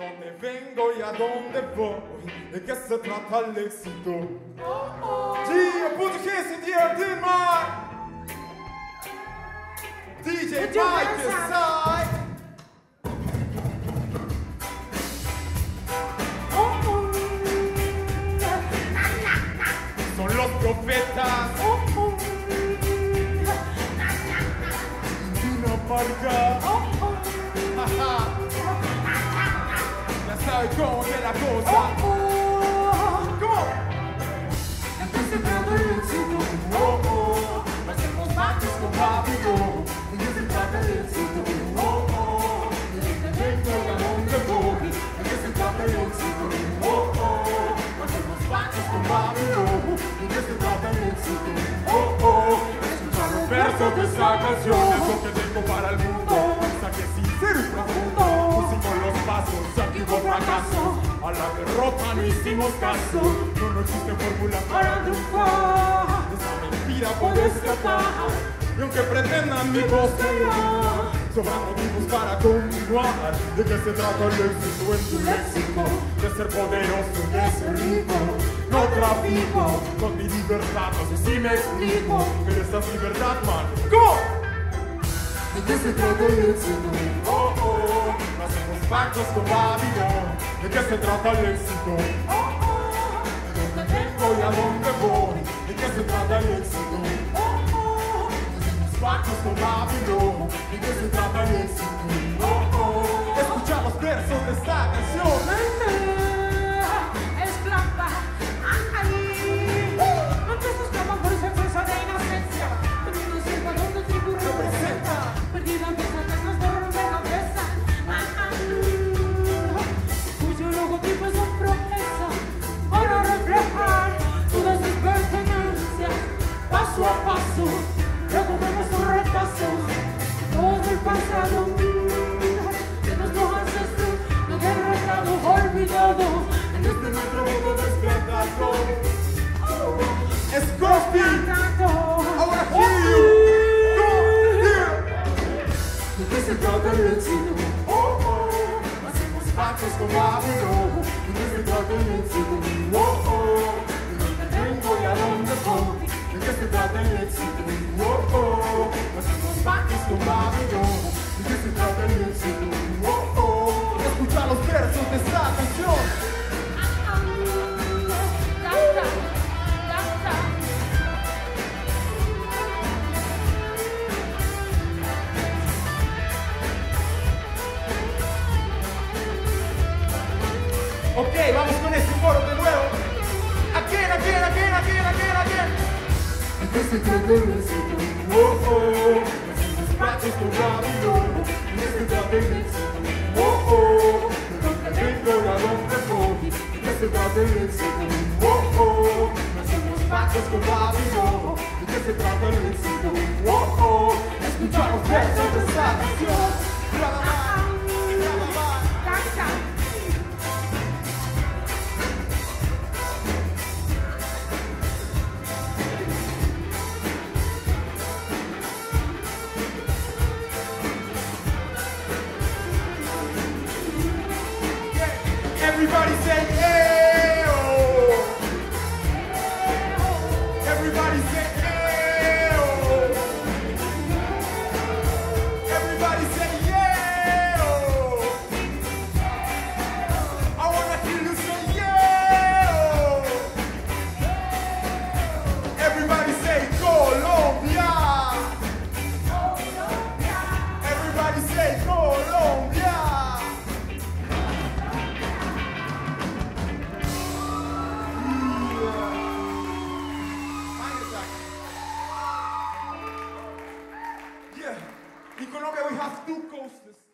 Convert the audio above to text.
dónde vengo y a dónde voy, de qué se trata el éxito. Gio, put your hands in the air! DJ Mike hands up. aside! Oh, oh. Son los profetas Oh, oh. Sabes cómo es la cosa. Oh, oh. ¿Cómo? ¿De qué se trata el éxito? Oh, oh. Hacemos mates con rápido. ¿De qué se trata el éxito? Oh, oh. ¿De dónde vengo y a dónde voy? ¿De qué se trata el éxito? Oh, oh. Hacemos mates con rápido. ¿De qué se trata el éxito? Oh, oh. Escuchar los versos de esta canción es lo que tengo para el mundo. A la derrota no hicimos caso. No, no existe fórmula para triunfar. Esa mentira puede escapar. Y aunque pretendan mi voz sobran motivos para continuar. ¿De qué se trata el éxito en tu léxico? De ser poderoso de ser rico. No trafico con mi libertad, no sé si me explico. Pero esta es libertad, man. ¿Cómo? ¿De qué se trata el éxito? Oh, oh, no hacemos pactos con Babilón. ¿De qué se trata el éxito? Dónde vengo y a dónde voy? ¿De qué se trata el éxito? Pactos con Babilón. ¿De qué se trata el éxito? Escucha los versos de esta Paso a paso, recorremos sus retazos. Todo el pasado de nuestros ancestros, lo derrotado, olvidado. En este nuestro mundo. Es Crosby. Ahora hear you. Go, here. ¿De qué se trata el éxito? Oh, oh, hacemos pactos con Babilón. ¿De qué se trata el éxito? Oh, oh, voy. ¿De qué se trata el éxito? Oh, oh, no hacemos pactos con Babilón. ¿De qué se trata el éxito? Oh, oh, escucha los versos de esta canción. Ok, vamos con ¿De qué se trata el éxito? Oh, oh, no hacemos pactos con Babilón. ¿De qué se trata el éxito? Oh, oh, de dónde vengo y a dónde voy. ¿De qué se trata el éxito? Oh, oh, no hacemos pactos con Babilón. ¿De qué se trata el éxito? Oh, oh, escucha los versos de esta canción. Nada más, nada Gente! have to.